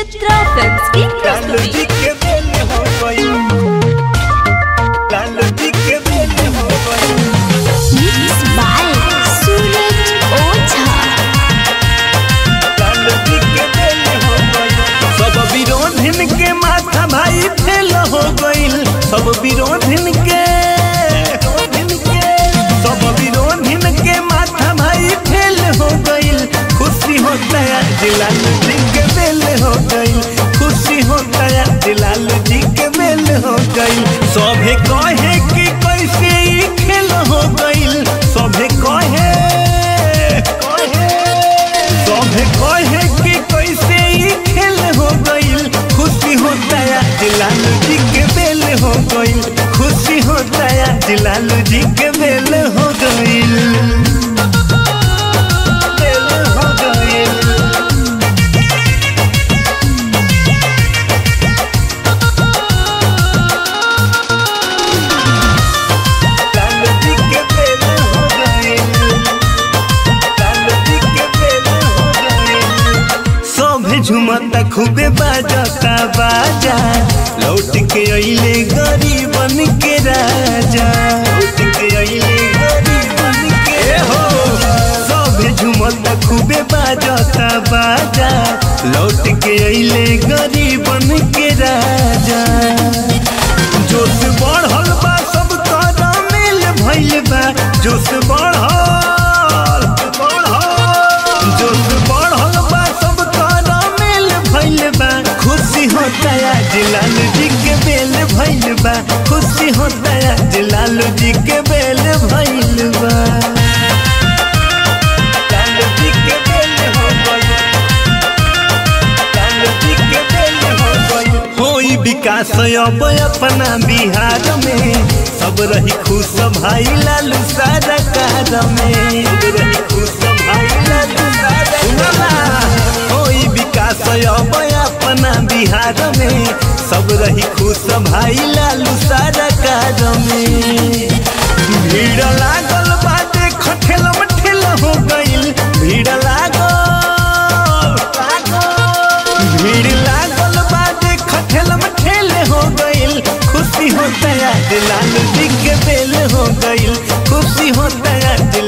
Chitra films की प्रस्तुति। के हो हो हो माथा भाई फेल हो गईल सब विरोधिन के सब विरोधिन के माथा भाई फेल हो गईल खुशी होता है लालू जी के बेल हो गईल खुशी है लालू जी के बेल हो गईल सभे कहे कि कैसे खेल हो गई। सभे कहे सभे कहे कि कैसे खेल हो गईल खुशी है लालू जी के बेल हो गईल खुशी है लालू जी के बेल हो गईल झुमता खूबे बाजता बाजा। लौट के अइले गरीबन के राजा। लौट के अइले गरीबन के हो सभे झुमता खूबे बाजता बाजा। लौट के अइले गरीबन के राजा। जोश बढ़ल बा, सब कर मिल भइल बा। जोश बढ़ल होता है लालू जी के बेल भइल बा खुशी होता लालू जी के बेल भइल बा विकास अब अपना बिहार में। सब रही खुश भाई लालू सारा कार में। रही खुश भाई लालू सारा। होई विकास अब बिहार में सब रही खुश भाई लालू सारा कार भीड़ लागल बा देख ठेलम ठेल हो भीड़ लागल भीड़ लागल बा देख ठेलम ठेल हो खुशी होता है लालू जी के बेल हो गइल। खुशी होता है